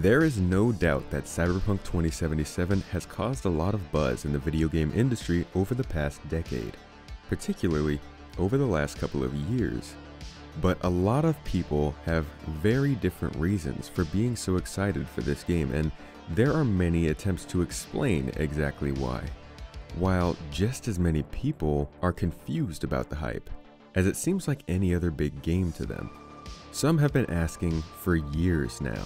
There is no doubt that Cyberpunk 2077 has caused a lot of buzz in the video game industry over the past decade, particularly over the last couple of years. But a lot of people have very different reasons for being so excited for this game, and there are many attempts to explain exactly why. While just as many people are confused about the hype, as it seems like any other big game to them. Some have been asking for years now.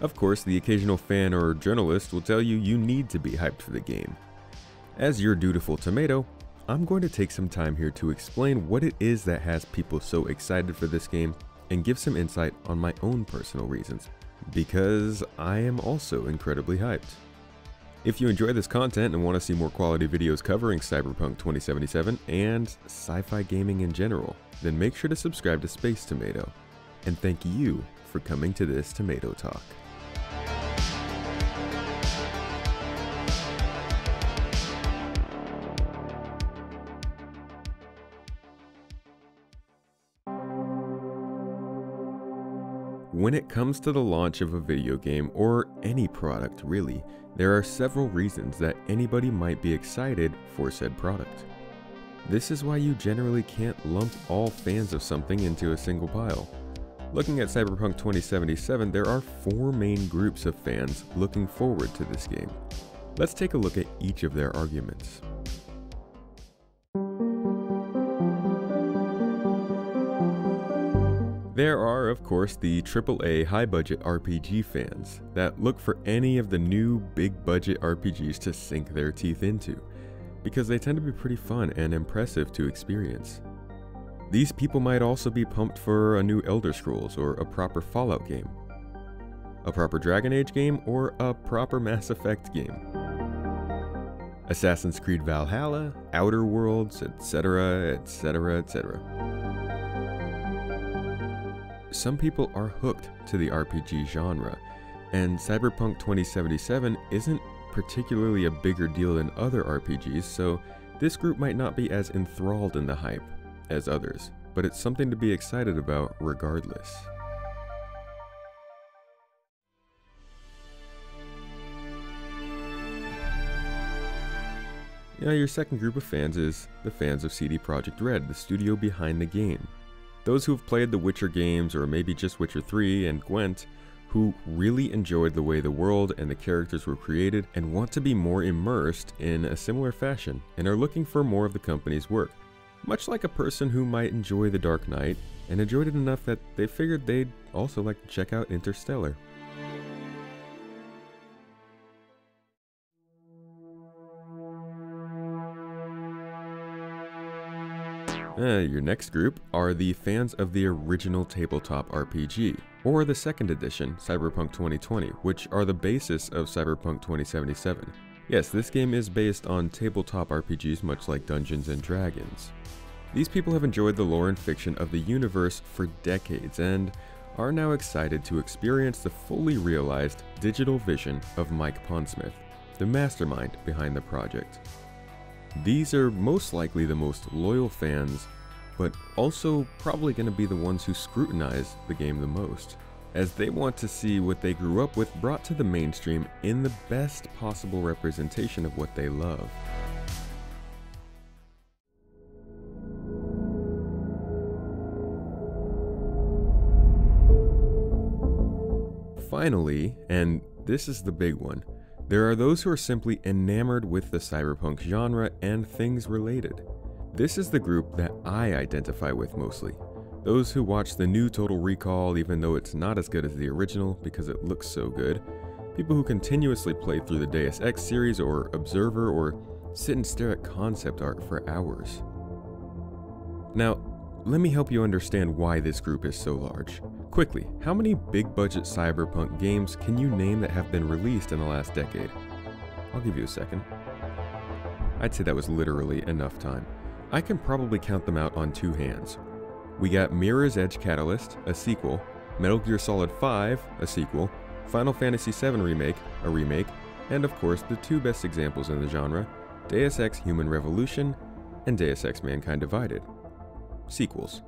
Of course, the occasional fan or journalist will tell you you need to be hyped for the game. As your dutiful tomato, I'm going to take some time here to explain what it is that has people so excited for this game and give some insight on my own personal reasons, because I am also incredibly hyped. If you enjoy this content and want to see more quality videos covering Cyberpunk 2077 and sci-fi gaming in general, then make sure to subscribe to Space Tomato. And thank you for coming to this Tomato Talk. When it comes to the launch of a video game, or any product really, there are several reasons that anybody might be excited for said product. This is why you generally can't lump all fans of something into a single pile. Looking at Cyberpunk 2077, there are four main groups of fans looking forward to this game. Let's take a look at each of their arguments. There are, of course, the AAA high budget RPG fans that look for any of the new big budget RPGs to sink their teeth into, because they tend to be pretty fun and impressive to experience. These people might also be pumped for a new Elder Scrolls or a proper Fallout game, a proper Dragon Age game, or a proper Mass Effect game. Assassin's Creed Valhalla, Outer Worlds, etc., etc., etc some people are hooked to the RPG genre, and Cyberpunk 2077 isn't particularly a bigger deal than other RPGs, so this group might not be as enthralled in the hype as others, but it's something to be excited about regardless. Now, your second group of fans is the fans of CD Projekt Red, the studio behind the game. Those who've played the Witcher games, or maybe just Witcher 3 and Gwent, who really enjoyed the way the world and the characters were created and want to be more immersed in a similar fashion and are looking for more of the company's work. Much like a person who might enjoy The Dark Knight and enjoyed it enough that they figured they'd also like to check out Interstellar. Uh, your next group are the fans of the original tabletop RPG, or the second edition, Cyberpunk 2020, which are the basis of Cyberpunk 2077. Yes, this game is based on tabletop RPGs much like Dungeons & Dragons. These people have enjoyed the lore and fiction of the universe for decades and are now excited to experience the fully realized digital vision of Mike Pondsmith, the mastermind behind the project. These are most likely the most loyal fans, but also probably going to be the ones who scrutinize the game the most, as they want to see what they grew up with brought to the mainstream in the best possible representation of what they love. Finally, and this is the big one, there are those who are simply enamored with the cyberpunk genre and things related. This is the group that I identify with mostly. Those who watch the new Total Recall even though it's not as good as the original because it looks so good. People who continuously play through the Deus Ex series or Observer or sit and stare at concept art for hours. Now, let me help you understand why this group is so large. Quickly, how many big budget cyberpunk games can you name that have been released in the last decade? I'll give you a second. I'd say that was literally enough time. I can probably count them out on two hands. We got Mirror's Edge Catalyst, a sequel, Metal Gear Solid 5, a sequel, Final Fantasy VII Remake, a remake, and of course the two best examples in the genre, Deus Ex Human Revolution and Deus Ex Mankind Divided sequels.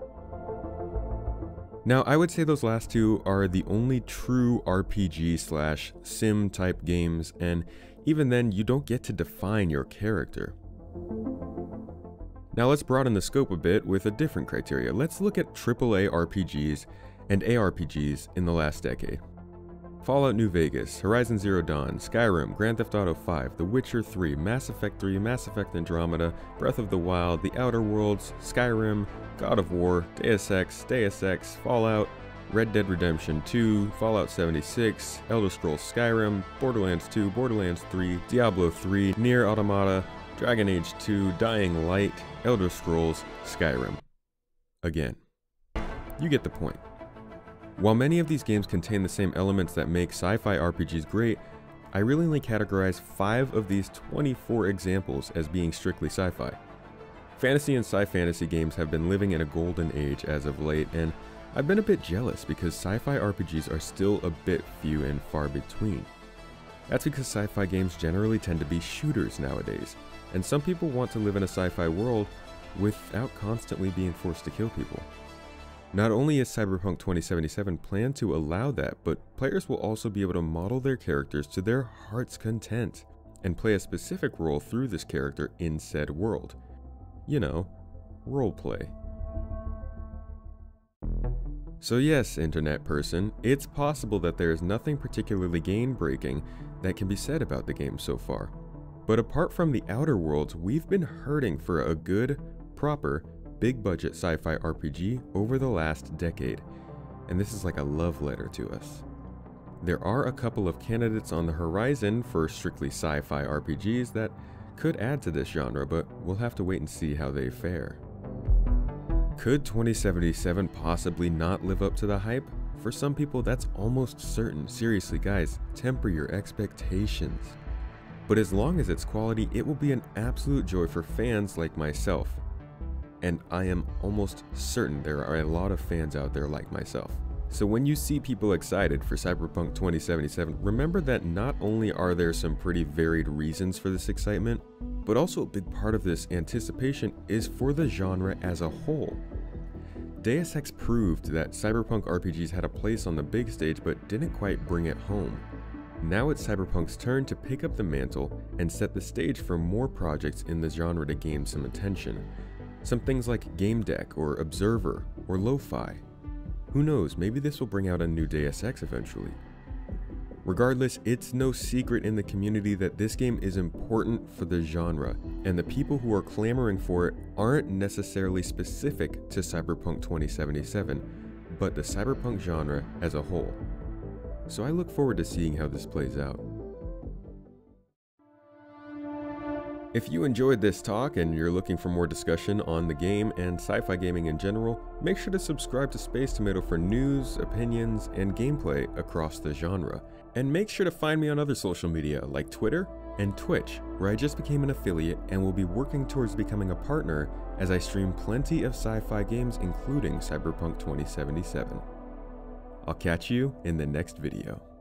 Now, I would say those last two are the only true RPG slash sim type games, and even then, you don't get to define your character. Now let's broaden the scope a bit with a different criteria. Let's look at AAA RPGs and ARPGs in the last decade. Fallout New Vegas, Horizon Zero Dawn, Skyrim, Grand Theft Auto 5, The Witcher 3, Mass Effect 3, Mass Effect Andromeda, Breath of the Wild, The Outer Worlds, Skyrim, God of War, Deus Ex, Deus Ex, Fallout, Red Dead Redemption 2, Fallout 76, Elder Scrolls Skyrim, Borderlands 2, Borderlands 3, Diablo 3, Nier Automata, Dragon Age 2, Dying Light, Elder Scrolls, Skyrim. Again. You get the point. While many of these games contain the same elements that make sci-fi RPGs great, I really only categorize 5 of these 24 examples as being strictly sci-fi. Fantasy and sci-fantasy games have been living in a golden age as of late, and I've been a bit jealous because sci-fi RPGs are still a bit few and far between. That's because sci-fi games generally tend to be shooters nowadays, and some people want to live in a sci-fi world without constantly being forced to kill people. Not only is Cyberpunk 2077 planned to allow that, but players will also be able to model their characters to their heart's content and play a specific role through this character in said world. You know, roleplay. So yes, internet person, it's possible that there is nothing particularly game-breaking that can be said about the game so far. But apart from the Outer Worlds, we've been hurting for a good, proper, big budget sci fi RPG over the last decade, and this is like a love letter to us. There are a couple of candidates on the horizon for strictly sci fi RPGs that could add to this genre, but we'll have to wait and see how they fare. Could 2077 possibly not live up to the hype? For some people, that's almost certain. Seriously, guys, temper your expectations. But as long as it's quality, it will be an absolute joy for fans like myself and I am almost certain there are a lot of fans out there like myself. So when you see people excited for Cyberpunk 2077, remember that not only are there some pretty varied reasons for this excitement, but also a big part of this anticipation is for the genre as a whole. Deus Ex proved that cyberpunk RPGs had a place on the big stage but didn't quite bring it home. Now it's Cyberpunk's turn to pick up the mantle and set the stage for more projects in the genre to gain some attention. Some things like Gamedec or Observer or Low-Fi. Who knows, maybe this will bring out a new Deus Ex eventually. Regardless, it's no secret in the community that this game is important for the genre, and the people who are clamoring for it aren't necessarily specific to Cyberpunk 2077, but the cyberpunk genre as a whole. So I look forward to seeing how this plays out. If you enjoyed this talk and you're looking for more discussion on the game and sci-fi gaming in general, make sure to subscribe to Space Tomato for news, opinions, and gameplay across the genre. And make sure to find me on other social media like Twitter and Twitch, where I just became an affiliate and will be working towards becoming a partner as I stream plenty of sci-fi games including Cyberpunk 2077. I'll catch you in the next video.